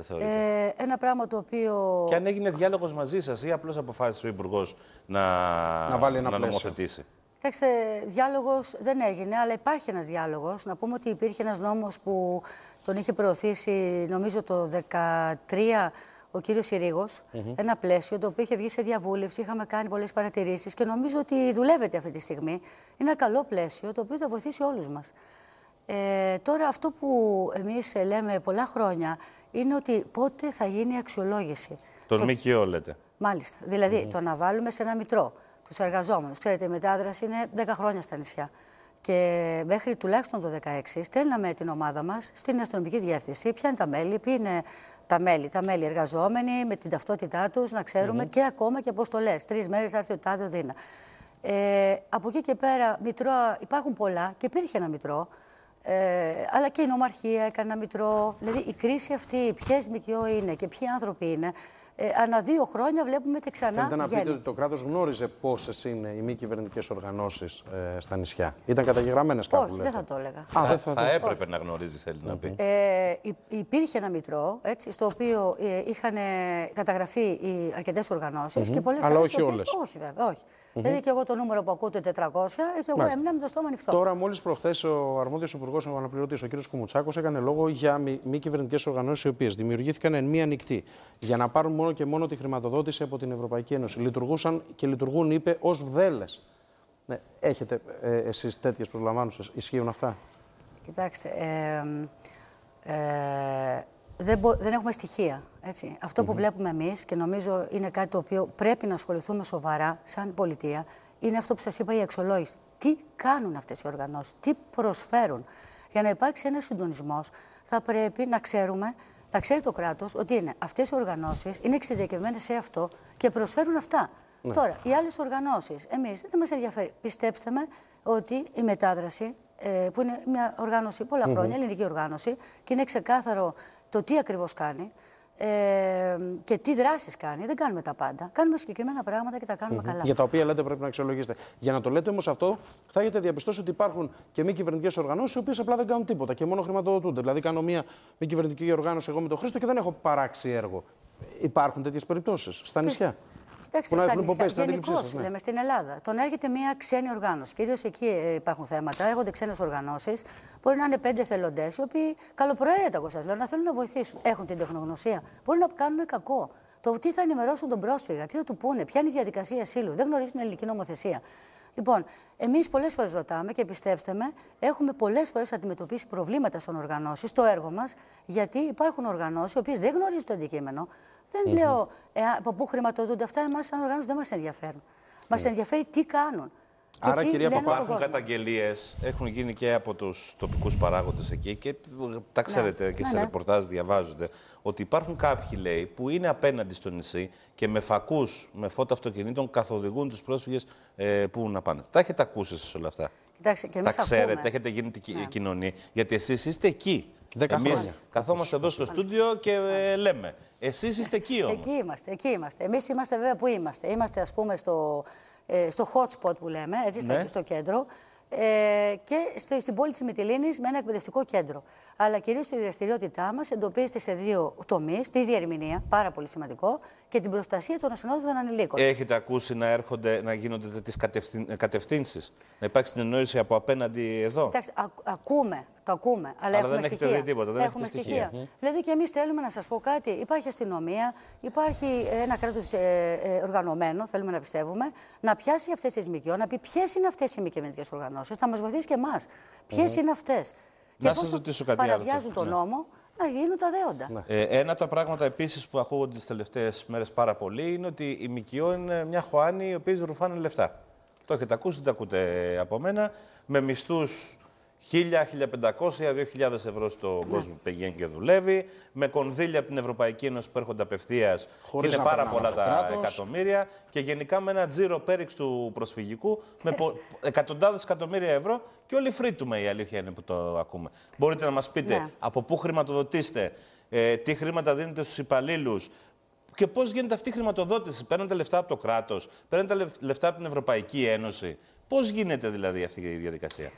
θεωρείτε; Ε, ένα πράγμα το οποίο. Και αν έγινε διάλογος μαζί σας ή απλώς αποφάσισε ο Υπουργός να, Να βάλει ένα να πλαίσιο. νομοθετήσει; Κοιτάξτε, διάλογος δεν έγινε, αλλά υπάρχει ένας διάλογος. Να πούμε ότι υπήρχε ένας νόμος που τον είχε προωθήσει, νομίζω το 2013, ο κύριος Συρίγος, Ένα πλαίσιο το οποίο είχε βγει σε διαβούλευση, είχαμε κάνει πολλές παρατηρήσεις και νομίζω ότι δουλεύεται αυτή τη στιγμή. Είναι ένα καλό πλαίσιο το οποίο θα βοηθήσει όλους μας. Ε, τώρα αυτό που εμείς ε, λέμε πολλά χρόνια είναι ότι πότε θα γίνει η αξιολόγηση. Τον ΜΚΟ λέτε. Μάλιστα. Δηλαδή, το να βάλουμε σε ένα μητρό τους εργαζόμενους. Ξέρετε, η μετάδραση είναι 10 χρόνια στα νησιά. Και μέχρι τουλάχιστον το 2016 στέλναμε την ομάδα μας στην αστυνομική διεύθυνση. Ποια είναι τα μέλη, ποιοι είναι τα μέλη, τα μέλη εργαζόμενοι, με την ταυτότητά τους, να ξέρουμε και ακόμα και αποστολέ. Τρεις μέρες θα έρθει ο Τάδε ο Δίνα. Ε, από εκεί και πέρα, μητρώα, υπάρχουν πολλά και υπήρχε ένα μητρό. Ε, αλλά και η νομαρχία έκανε ένα μητρό. Δηλαδή η κρίση αυτή, ποιες ΜΚΟ είναι και ποιοι άνθρωποι είναι, ε, ανά δύο χρόνια βλέπουμε ότι ξανά Θέλετε να πείτε βγαίνει. ότι το κράτος γνώριζε πόσες είναι οι μη κυβερνητικές οργανώσεις ε, στα νησιά. Ήταν καταγεγραμμένες κάπου. Όχι, λέτε; δεν θα το έλεγα. Α, Θα, δεν θα θα το- έπρεπε να γνωρίζεις, θέλει να πει. Ε, υ- υπήρχε ένα μητρό, έτσι, στο οποίο ε, είχαν ε, καταγραφεί οι αρκετές οργανώσεις και πολλές Αλλά όχι όλες. Όχι, βέβαια, όχι. Δηλαδή και εγώ το νούμερο που ακούτε 400, και εγώ Μάλιστα. έμεινα με το στόμα ανοιχτό. Τώρα, μόλις προχθές ο αρμόδιος υπουργός, ο αναπληρωτή, ο κ. Κουμουτσάκος, έκανε λόγο για μη, μη κυβερνητικές οργανώσεις, οι οποίες δημιουργήθηκαν εν μία νυχτή για να πάρουν μόνο και μόνο τη χρηματοδότηση από την Ευρωπαϊκή Ένωση. Λειτουργούσαν και λειτουργούν, είπε, ως βδέλες. Ναι, έχετε ε, εσείς τέτοιες προσλαμβάνουσες, ισχύουν αυτά; Κοιτάξτε, ε, ε, δεν, μπο- δεν έχουμε στοιχεία. Έτσι. Αυτό που βλέπουμε εμείς και νομίζω είναι κάτι το οποίο πρέπει να ασχοληθούμε σοβαρά σαν πολιτεία, είναι αυτό που σας είπα η αξιολόγηση. Τι κάνουν αυτές οι οργανώσεις, τι προσφέρουν. Για να υπάρξει ένας συντονισμός θα πρέπει να ξέρουμε, να ξέρει το κράτος ότι είναι αυτές οι οργανώσεις είναι εξειδικευμένες σε αυτό και προσφέρουν αυτά. Τώρα, οι άλλες οργανώσεις, εμείς δεν μας ενδιαφέρει. Πιστέψτε με ότι η μετάδραση ε, που είναι μια οργάνωση πολλά χρόνια, ελληνική οργάνωση, και είναι ξεκάθαρο το τι ακριβώς κάνει ε, και τι δράσεις κάνει. Δεν κάνουμε τα πάντα. Κάνουμε συγκεκριμένα πράγματα και τα κάνουμε καλά. Για τα οποία λέτε πρέπει να αξιολογήσετε. Για να το λέτε όμως αυτό, θα έχετε διαπιστώσει ότι υπάρχουν και μη κυβερνητικές οργανώσεις, οι οποίες απλά δεν κάνουν τίποτα και μόνο χρηματοδοτούνται. Δηλαδή, κάνω μια μη κυβερνητική οργάνωση εγώ με τον Χρήστο και δεν έχω παράξει έργο. Υπάρχουν τέτοιες περιπτώσεις στα νησιά; Κοιτάξτε, Που να στα έχουν νησιά, υποπέσει την αντίληψή γενικώς, σας, ναι. λέμε στην Ελλάδα. Τον έρχεται μια ξένη οργάνωση. Κυρίω εκεί ε, υπάρχουν θέματα. Έρχονται ξένες οργανώσεις. Μπορεί να είναι πέντε θελοντές, οι οποίοι καλοπροαίρετα, εγώ σας λέω, να θέλουν να βοηθήσουν. Έχουν την τεχνογνωσία. Μπορεί να κάνουν κακό. Το τι θα ενημερώσουν τον πρόσφυγα, τι θα του πούνε, ποια είναι η διαδικασία ασύλου. Δεν γνωρίζουν ελληνική νομοθεσία. Λοιπόν, εμείς πολλές φορές ρωτάμε και πιστέψτε με, έχουμε πολλές φορές αντιμετωπίσει προβλήματα στον οργανώσεις, στο έργο μας, γιατί υπάρχουν οργανώσεις οι οποίες δεν γνωρίζουν το αντικείμενο. Δεν λέω ε, από πού χρηματοδοτούνται αυτά, εμάς σαν οργάνωση δεν μας ενδιαφέρουν. Μας ενδιαφέρει τι κάνουν. Και Άρα, τι κυρία λένε Παπά, στον Υπάρχουν κόσμο. καταγγελίες, έχουν γίνει και από τους τοπικούς παράγοντες εκεί και τα ξέρετε και ναι, σε ναι. ρεπορτάζ διαβάζονται ότι υπάρχουν κάποιοι, λέει, που είναι απέναντι στο νησί και με φακούς, με φώτα αυτοκινήτων καθοδηγούν τους πρόσφυγες ε, που να πάνε. Τα έχετε ακούσει εσείς όλα αυτά; Κοιτάξτε, και Τα εμείς ξέρετε, ακούμε. έχετε γίνει τη Ναι. κοινωνία, γιατί εσείς είστε εκεί. Δέκα Εμείς χρόνια. καθόμαστε εδώ στο στούντιο και ε, λέμε. Εσείς είστε εκεί όμως. Εκεί είμαστε, εκεί είμαστε. Εμείς είμαστε βέβαια που είμαστε. Είμαστε ας πούμε στο, ε, στο hot spot που λέμε, έτσι, στα- Ναι. στο κέντρο ε, και στο, στην πόλη της Μυτιλίνης με ένα εκπαιδευτικό κέντρο. Αλλά κυρίως η δραστηριότητά μας εντοπίζεται σε δύο τομείς, τη διερμηνία, πάρα πολύ σημαντικό, και την προστασία των ασυνόδευτων ανηλίκων. Έχετε ακούσει να έρχονται, να γίνονται τέτοιες κατευθύνσεις, να υπάρξει συνεννόηση από απέναντι εδώ; Κοιτάξτε, ακ- ακούμε, το ακούμε, αλλά, Αλλά έχουμε δεν έχετε στοιχεία. δει τίποτα, δεν έχουμε έχετε στοιχεία. Δηλαδή και εμείς θέλουμε να σας πω κάτι. Υπάρχει αστυνομία, υπάρχει ένα κράτος ε, ε, οργανωμένο, θέλουμε να πιστεύουμε, να πιάσει αυτές τις ΜΚΟ, να πει ποιες είναι αυτές οι μη κυβερνητικές οργανώσεις, θα μας βοηθήσει και εμάς. Ποιες είναι αυτές. Και Να σας εφόσον ρωτήσω κάτι άλλο παραβιάζουν τώρα. τον νόμο, να γίνουν τα δέοντα. Ε, ένα από τα πράγματα επίσης που ακούγονται τις τελευταίες μέρες πάρα πολύ είναι ότι η ΜΚΟ είναι μια χωάνη οι οποίε ρουφάνε λεφτά. Το έχετε ακούσει, δεν τα ακούτε από μένα. Με μισθούς 1.000, 1.500, 2.000 ευρώ στον κόσμο που πηγαίνει και δουλεύει. Με κονδύλια από την Ευρωπαϊκή Ένωση που έρχονται απευθείας. Και Χωρίς είναι να πάρα περνάνε πολλά από τα κράτος. εκατομμύρια. Και γενικά με ένα τζίρο πέριξ του προσφυγικού με πο... εκατοντάδες εκατομμύρια ευρώ. Και όλοι φρύτουμε η αλήθεια είναι που το ακούμε. Μπορείτε να μας πείτε Ναι. από πού χρηματοδοτήσετε, ε, τι χρήματα δίνετε στους υπαλλήλους και πώς γίνεται αυτή η χρηματοδότηση. Παίρνετε λεφτά από το κράτος, παίρνετε λεφ- λεφτά από την Ευρωπαϊκή Ένωση. Πώς γίνεται δηλαδή αυτή η διαδικασία;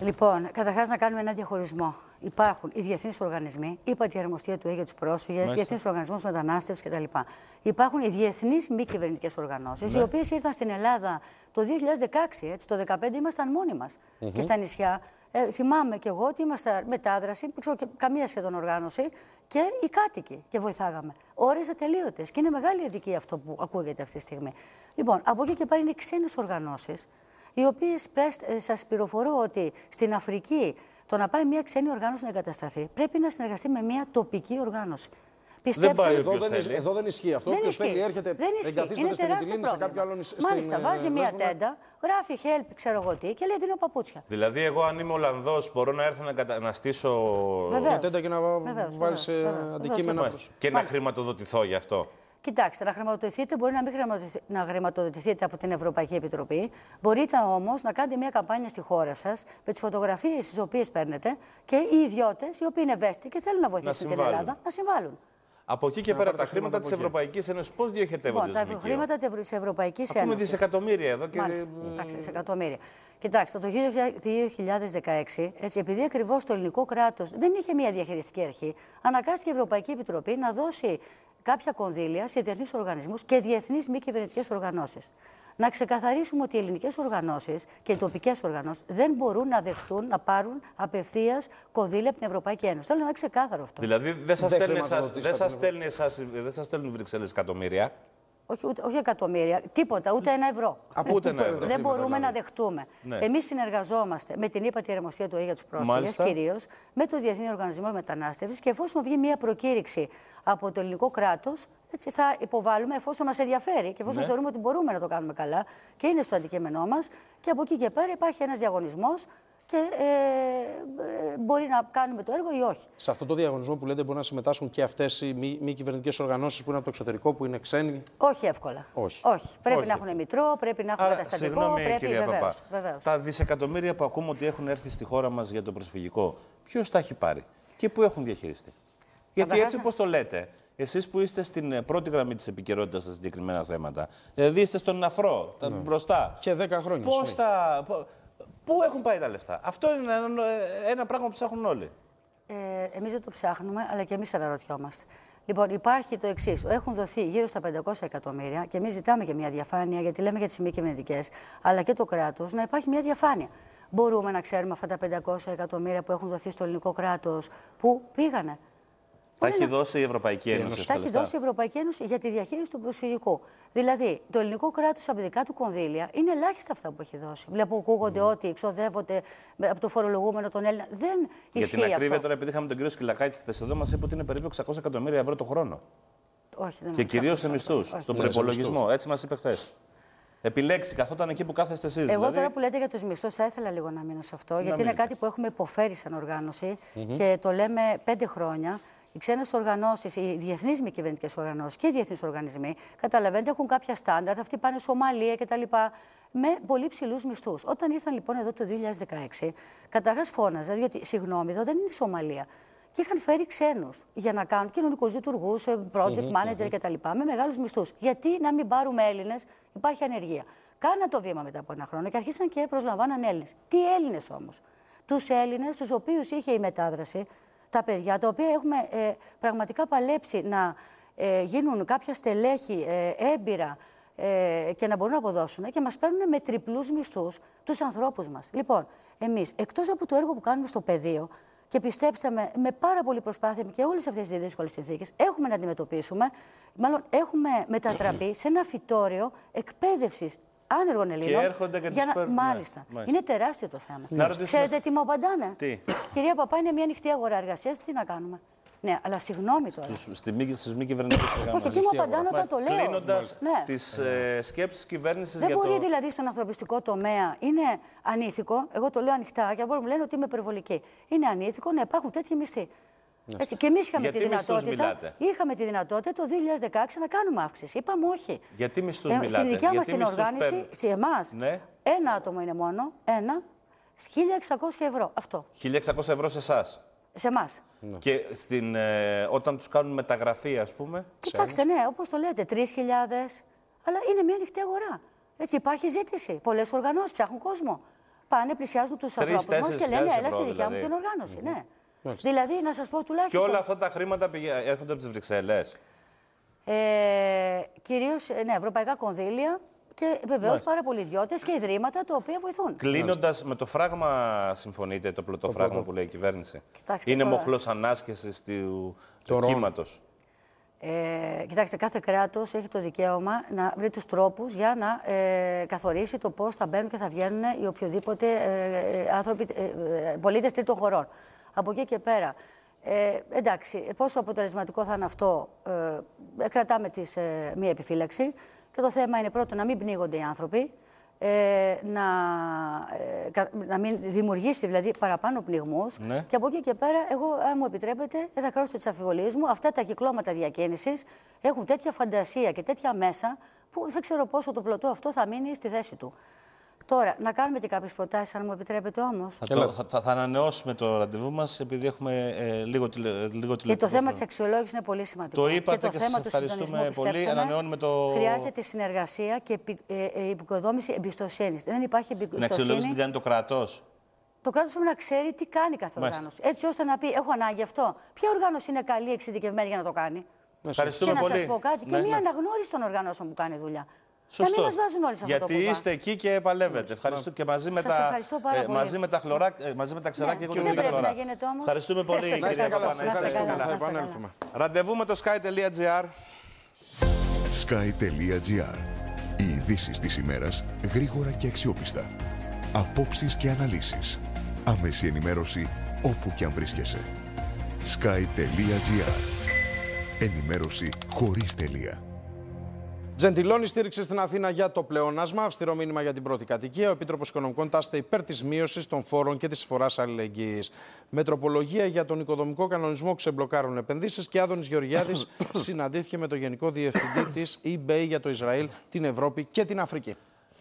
Λοιπόν, καταρχάς να κάνουμε ένα διαχωρισμό. Υπάρχουν οι διεθνείς οργανισμοί, είπα τη αρμοστία του ΕΕ για τους πρόσφυγες, διεθνείς οργανισμούς μετανάστευσης κτλ. Υπάρχουν οι διεθνείς μη κυβερνητικές οργανώσεις, οι οποίες ήρθαν στην Ελλάδα το 2016. Έτσι, το 2015 ήμασταν μόνοι μας και στα νησιά. Ε, θυμάμαι κι εγώ ότι ήμασταν μετάδραση, δεν ξέρω και καμία σχεδόν οργάνωση, και οι κάτοικοι και βοηθάγαμε. Ώρες ατελείωτες. Και είναι μεγάλη αδικία αυτό που ακούγεται αυτή τη στιγμή. Λοιπόν, από εκεί και πέρα είναι ξένες οργανώσεις οι οποίες σας πληροφορώ ότι στην Αφρική το να πάει μια ξένη οργάνωση να εγκατασταθεί πρέπει να συνεργαστεί με μια τοπική οργάνωση. Πιστέψτε, δεν πάει εδώ, δεν, εδώ δεν ισχύει αυτό. Δεν ισχύει. θέλει έρχεται, δεν ισχύει. Είναι τεράστιο σε κάποιο άλλο Μάλιστα, στην, βάζει μια τέντα, γράφει help, ξέρω εγώ τι, και λέει δίνω παπούτσια. Δηλαδή, εγώ αν είμαι Ολλανδός, μπορώ να έρθω να, κατα... να στήσω. Μια τέντα και να βάλεις αντικείμενα. Και να χρηματοδοτηθώ γι' αυτό. Κοιτάξτε, να χρηματοδοτηθείτε μπορεί να μην να χρηματοδοτηθείτε από την Ευρωπαϊκή Επιτροπή. Μπορείτε όμως να κάνετε μια καμπάνια στη χώρα σας με τις φωτογραφίες τις οποίες παίρνετε και οι ιδιώτες οι οποίοι είναι ευαίσθητοι και θέλουν να βοηθήσουν να την Ελλάδα να συμβάλλουν. Από εκεί και πέρα, τα χρήματα της Ευρωπαϊκής Ένωσης πώς διοχετεύονται. Λοιπόν, τα χρήματα της Ευρωπαϊκής Ένωση. Έχουμε δισεκατομμύρια εδώ. Και... Μάλιστα, εντάξει, δισεκατομμύρια. Κοιτάξτε, το 2016, έτσι, επειδή ακριβώς το ελληνικό κράτος δεν είχε μια διαχειριστική αρχή, αναγκάστηκε η Ευρωπαϊκή Επιτροπή να δώσει κάποια κονδύλια σε διεθνείς οργανισμούς και διεθνείς μη κυβερνητικές οργανώσεις. Να ξεκαθαρίσουμε ότι οι ελληνικές οργανώσεις και οι τοπικές οργανώσεις δεν μπορούν να δεχτούν να πάρουν απευθείας κονδύλια από την Ευρωπαϊκή Ένωση. Θέλω να είναι ξεκάθαρο αυτό. Δηλαδή δεν σας στέλνουν, δεν στέλνουν Βρυξέλλες εκατομμύρια όχι, ούτε, όχι εκατομμύρια, τίποτα, ούτε ένα ευρώ. Από ούτε ένα ευρώ. Δεν μπορούμε να δεχτούμε. Ναι. Εμείς συνεργαζόμαστε με την ύπατη αρμοστία του ΕΕ για τους πρόσφυγες, κυρίως με το Διεθνή Οργανισμό Μετανάστευσης και εφόσον βγει μια προκήρυξη από το ελληνικό κράτος, θα υποβάλουμε εφόσον μας ενδιαφέρει και εφόσον ναι. θεωρούμε ότι μπορούμε να το κάνουμε καλά και είναι στο αντικείμενό μας. Και από εκεί και πέρα υπάρχει ένας διαγωνισμός και ε, ε, μπορεί να κάνουμε το έργο ή όχι. Σε αυτό το διαγωνισμό που λέτε μπορεί να συμμετάσχουν και αυτές οι μη, μη κυβερνητικές οργανώσεις που είναι από το εξωτερικό, που είναι ξένοι; Όχι εύκολα. Όχι. όχι. Πρέπει όχι. να έχουν μητρό, πρέπει να έχουν Άρα, καταστατικό. Συγγνώμη, πρέπει, κυρία βεβαίως, βεβαίως. Τα δισεκατομμύρια που ακούμε ότι έχουν έρθει στη χώρα μας για το προσφυγικό, ποιος τα έχει πάρει και πού έχουν διαχειριστεί; Γιατί έτσι όπως το λέτε, εσείς που είστε στην ε, πρώτη γραμμή της επικαιρότητας στα συγκεκριμένα θέματα, δηλαδή είστε στον αφρό, ναι. μπροστά. Και 10 χρόνια. Πώς θα. Πού έχουν πάει τα λεφτά; Αυτό είναι ένα, ένα πράγμα που ψάχνουν όλοι. Ε, εμείς δεν το ψάχνουμε, αλλά και εμείς αναρωτιόμαστε. Λοιπόν, υπάρχει το εξής. Έχουν δοθεί γύρω στα 500 εκατομμύρια και εμείς ζητάμε και μια διαφάνεια, γιατί λέμε για τις μη κυβερνητικέ, αλλά και το κράτος, να υπάρχει μια διαφάνεια. Μπορούμε να ξέρουμε αυτά τα 500 εκατομμύρια που έχουν δοθεί στο ελληνικό κράτος, πού πήγανε. Τα έχει δώσει η Ευρωπαϊκή Ένωση. Τα έχει δώσει η Ευρωπαϊκή Ένωση για τη διαχείριση του προσφυγικού. Δηλαδή, το ελληνικό κράτος από δικά του κονδύλια είναι ελάχιστα αυτά που έχει δώσει. Βλέπω ακούγονται ότι εξοδεύονται από το φορολογούμενο των Έλληνα. Δεν για ισχύει. Για την ακρίβεια, τώρα, επειδή είχαμε τον κύριο Σκυλακάκη χθες εδώ, μας είπε ότι είναι περίπου 600 εκατομμύρια ευρώ το χρόνο. Όχι, δεν και κυρίως σε μισθούς, στον προπολογισμό. Έτσι μας είπε χθες. Επιλέξει, καθόταν εκεί που κάθεστε εσείς. Εγώ δηλαδή... τώρα που λέτε για τους μισθούς, θα ήθελα λίγο να μείνω σε αυτό, να γιατί είναι κάτι που έχουμε υποφέρει σαν οργάνωση mm -hmm. και το λέμε πέντε χρόνια οι ξένες οργανώσεις, οι διεθνείς μη κυβερνητικές οργανώσεις και οι διεθνείς οργανισμοί, καταλαβαίνετε, έχουν κάποια στάνταρτ. Αυτοί πάνε Σομαλία κτλ. με πολύ ψηλούς μισθούς. Όταν ήρθαν λοιπόν εδώ το 2016, καταρχάς φώναζα, διότι συγγνώμη, εδώ δεν είναι η Σομαλία. Και είχαν φέρει ξένους για να κάνουν κοινωνικού λειτουργούς, ε, project manager κτλ. με μεγάλους μισθούς. Γιατί να μην πάρουμε Έλληνες, υπάρχει ανεργία. Κάνα το βήμα μετά από ένα χρόνο και αρχίσαν και προσλαμβάναν Έλληνες. Τι Έλληνες όμως; Τους Έλληνες, τους οποίους είχε η μετάδραση, τα παιδιά, τα οποία έχουμε ε, πραγματικά παλέψει να ε, γίνουν κάποια στελέχη ε, έμπειρα ε, και να μπορούν να αποδώσουν και μας παίρνουν με τριπλούς μισθούς τους ανθρώπους μας. Λοιπόν, εμείς, εκτός από το έργο που κάνουμε στο πεδίο, και πιστέψτε με, με πάρα πολύ προσπάθεια και όλες αυτές τις δύσκολες συνθήκες, έχουμε να αντιμετωπίσουμε, μάλλον έχουμε μετατραπεί σε ένα φυτόριο εκπαίδευσης άνεργων Ελλήνων. Και έρχονται και για να... Μάλιστα. Είναι τεράστιο το θέμα. Να Ξέρετε τι μου απαντάνε. Τι; Κυρία Παπά, είναι μια ανοιχτή αγορά εργασίας. Τι να κάνουμε; Ναι, αλλά συγγνώμη τώρα. Στι μη, μη κυβερνητικέ οργανώσει. Όχι, τι μου απαντάνε όταν το λέω. Κλείνοντας ναι. τις ε, σκέψεις τη κυβέρνησης Δεν για μπορεί το... δηλαδή στον ανθρωπιστικό τομέα. Είναι ανήθικο, εγώ το λέω ανοιχτά, και μπορεί μου λένε ότι είμαι υπερβολική. Είναι ανήθικο να υπάρχουν τέτοιοι μισθοί. Ναι. Έτσι, και εμείς είχαμε Γιατί τη δυνατότητα. Είχαμε τη δυνατότητα το 2016 να κάνουμε αύξηση. Είπαμε όχι. Γιατί μισθού ε, μιλάτε; Στην δικιά μας την οργάνωση, σε εμάς, ναι. ένα άτομο είναι μόνο. Ένα. 1.600 ευρώ. Αυτό. 1.600 ευρώ σε εσάς. Σε εμάς. Ναι. Και στην, ε, όταν τους κάνουν μεταγραφή, ας πούμε. Κοιτάξτε, ναι, όπως το λέτε, 3.000. Αλλά είναι μια ανοιχτή αγορά. Έτσι, υπάρχει ζήτηση. Πολλές οργανώσεις ψάχνουν κόσμο. πάνε, πλησιάζουν τους ανθρώπους μας και λένε ευρώ, Έλα στη δικιά μου δηλαδή. την οργάνωση. Ναι. Δηλαδή, να σας πω Και τουλάχιστον. όλα αυτά τα χρήματα πηγα- έρχονται από τις Βρυξέλλες. Ε, Κυρίως ναι, ευρωπαϊκά κονδύλια και βεβαίως πάρα πολλοί ιδιώτες και ιδρύματα τα οποία βοηθούν. Κλείνοντας με το φράγμα, συμφωνείτε, το πλωτό φράγμα που λέει η κυβέρνηση; Κοιτάξτε Είναι τώρα. μοχλός ανάσχεσης του, Το του ρόλο. κύματος. Ε, κοιτάξτε, κάθε κράτος έχει το δικαίωμα να βρει τους τρόπους για να ε, καθορίσει το πώς θα μπαίνουν και θα βγαίνουν οι οποιοδήποτε ε, ε, άνθρωποι, ε, ε, πολίτες τρίτων χωρών. Από εκεί και πέρα. Ε, εντάξει, πόσο αποτελεσματικό θα είναι αυτό, ε, κρατάμε τις, ε, μία επιφύλαξη. Και το θέμα είναι πρώτον να μην πνίγονται οι άνθρωποι, ε, να, ε, κα- να μην δημιουργήσει δηλαδή παραπάνω πνιγμούς Ναι. και από εκεί και πέρα, εγώ, αν μου επιτρέπετε, δεν θα κράσω τις αμφιβολίε μου. Αυτά τα κυκλώματα διακίνησης έχουν τέτοια φαντασία και τέτοια μέσα που δεν ξέρω πόσο το πλωτό αυτό θα μείνει στη θέση του. Τώρα, να κάνουμε και κάποιες προτάσεις, αν μου επιτρέπετε όμως. Θα, το, θα, θα, θα ανανεώσουμε το ραντεβού μας επειδή έχουμε ε, λίγο, τηλε, λίγο Γιατί το τηλεοπτικό θέμα χρόνο. τη αξιολόγησης είναι πολύ σημαντικό. Το είπατε και το και θέμα σας του ευχαριστούμε συντονισμού, πολύ. πιστέψτε με, Ανανεώνουμε το- Χρειάζεται συνεργασία και επι, ε, ε, υποδόμηση εμπιστοσύνη. Δεν υπάρχει Την εμπιστοσύνη. αξιολόγηση την κάνει το κρατό. Το κράτος πρέπει να ξέρει τι κάνει κάθε Μάλιστα. οργάνωση. Έτσι ώστε να πει: Έχω ανάγκη αυτό. Ποια οργάνωση είναι καλή, εξειδικευμένη για να το κάνει; Ευχαριστούμε και να πολύ. σα πω κάτι, και Ναι, μια ναι. αναγνώριση των οργανώσεων που κάνει δουλειά. Σωστό. Να μην μας βάζουν όλοι σε αυτό Γιατί το κουβά. είστε εκεί και παλεύετε. Ευχαριστώ και μαζί με Σας τα, ευχαριστώ πάρα πολύ. μαζί με τα, χλωρά, ε, μαζί με τα ξεράκια Ναι, εγώ και και δεν τα πρέπει χλωρά. να γίνεται όμως. Ευχαριστούμε πολύ, Να είστε κυρία καλά, Παπά. να είστε καλά, Θα να είστε επανέλθουμε. Ραντεβού με το sky.gr. sky.gr Οι ειδήσεις της ημέρας γρήγορα και αξιόπιστα. Απόψεις και αναλύσεις. Άμεση ενημέρωση όπου και αν βρίσκεσαι. sky.gr Ενημέρωση χωρίς τελεία. Τζεντιλόνι στήριξε στην Αθήνα για το πλεόνασμα. Αυστηρό μήνυμα για την πρώτη κατοικία. Ο Επίτροπος Οικονομικών τάσσεται υπέρ της μείωσης των φόρων και της εισφορά αλληλεγγύης. Μετροπολογία για τον οικοδομικό κανονισμό ξεμπλοκάρουν επενδύσεις και Άδωνης Γεωργιάδης συναντήθηκε με τον Γενικό Διευθυντή της eBay για το Ισραήλ, την Ευρώπη και την Αφρική.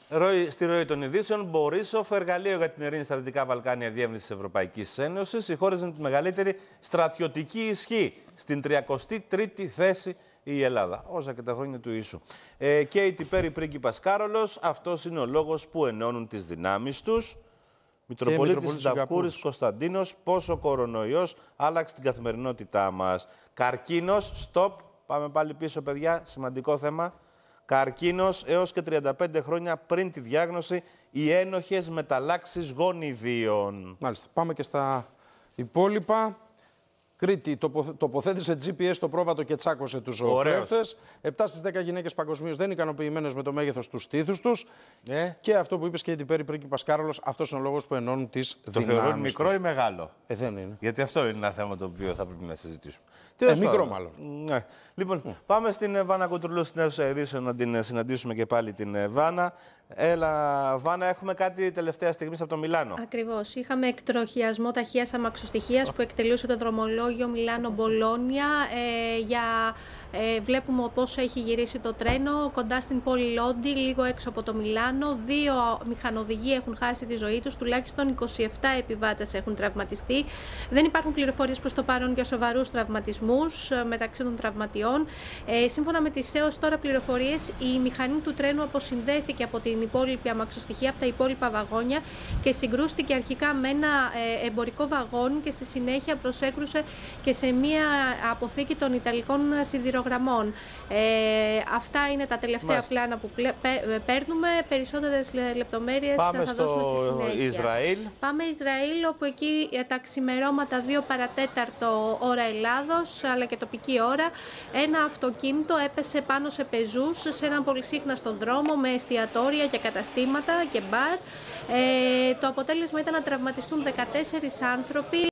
Ροή, στη ροή των ειδήσεων, Μπορίσοφ, εργαλείο για την ειρήνη στα Δυτικά Βαλκάνια διεύνηση της Ευρωπαϊκής Ένωσης. Οι χώρες με τη μεγαλύτερη στρατιωτική ισχύ. Στην 33η θέση η Ελλάδα. Όσα και τα χρόνια του ίσου. Ε, και η τυπέρη πρίγκιπας Κάρολος, αυτός είναι ο λόγος που ενώνουν τις δυνάμεις τους. Μητροπολίτης Μητροπολίτης Δαυκούρη Σιγκαπούρης. Κωνσταντίνος, πόσο κορονοϊός άλλαξε την καθημερινότητά μας. Καρκίνος, stop. Πάμε πάλι πίσω, παιδιά. Σημαντικό θέμα. Καρκίνος έως και 35 χρόνια πριν τη διάγνωση, οι ένοχες μεταλλάξεις γονιδίων. Μάλιστα. Πάμε και στα υπόλοιπα. Κρήτη τοποθε- τοποθέτησε GPS στο πρόβατο και τσάκωσε τους ζωοκλέφτε. 7 στις 10 γυναίκες παγκοσμίως δεν είναι ικανοποιημένες με το μέγεθος τους στήθους τους. Ε, Και αυτό που είπες και η Τυπέρη πρίγκιπα Κάρολο, αυτός είναι ο λόγος που ενώνουν τις το θεωρούν μικρό ή μεγάλο; Ε, δεν είναι. Γιατί αυτό είναι ένα θέμα το οποίο θα πρέπει να συζητήσουμε. Ε, Τέλος μικρό πάντων. μάλλον. Ναι. Λοιπόν, πάμε στην ε, Βάνα Κουτρουλού στην αίθουσα ειδήσεων να την ε, συναντήσουμε και πάλι την ε, Βάνα. Έλα, Βάνα, έχουμε κάτι τελευταία στιγμή από το Μιλάνο. Ακριβώς. Είχαμε εκτροχιασμό ταχείας αμαξοστοιχία που εκτελούσε το δρομολόγιο Μιλάνο-Μπολόνια. Ε, για, ε, βλέπουμε πώς έχει γυρίσει το τρένο κοντά στην πόλη Λόντι, λίγο έξω από το Μιλάνο. Δύο μηχανοδηγοί έχουν χάσει τη ζωή τους, τουλάχιστον 27 επιβάτες έχουν τραυματιστεί. Δεν υπάρχουν πληροφορίες προς το παρόν για σοβαρούς τραυματισμούς μεταξύ των τραυματιών. Ε, σύμφωνα με τις έως τώρα πληροφορίες, η μηχανή του τρένου αποσυνδέθηκε από την υπόλοιπη αμαξοστοιχεία, από τα υπόλοιπα βαγόνια και συγκρούστηκε αρχικά με ένα ε, εμπορικό βαγόνι και στη συνέχεια προσέκρουσε και σε μία αποθήκη των Ιταλικών σιδηρογραμμών. Ε, αυτά είναι τα τελευταία Μάλιστα. πλάνα που πλε- πε- ε, παίρνουμε. Περισσότερες λε- λεπτομέρειες Πάμε θα δώσουμε στη στο συνέχεια. Ισραήλ. Πάμε Ισραήλ, όπου εκεί ε, τα ξημερώματα 2 παρατέταρτο ώρα Ελλάδος, αλλά και τοπική ώρα, ένα αυτοκίνητο έπεσε πάνω σε πεζούς σε έναν πολυσύχναστο δρόμο με εστιατόρια και καταστήματα και μπαρ. Ε, το αποτέλεσμα ήταν να τραυματιστούν 14 άνθρωποι.